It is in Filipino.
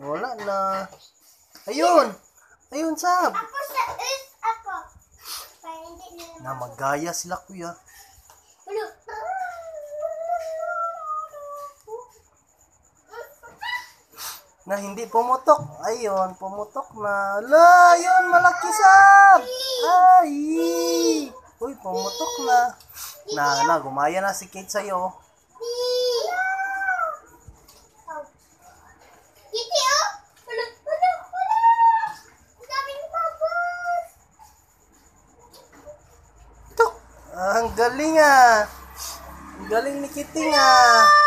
Wala na. Ayun! Ayun, Sab! Ako sa is ako. Para hindi Na magaya sila, kuya. Na hindi pumutok. Ayun, pumutok na. La, yun, malaki, Sab! Ay! Uy, pumutok na. Na, na, gumaya na si Kate sa'yo. Ito. Ah, ang galing ah. Ang galing ni Kitty ah.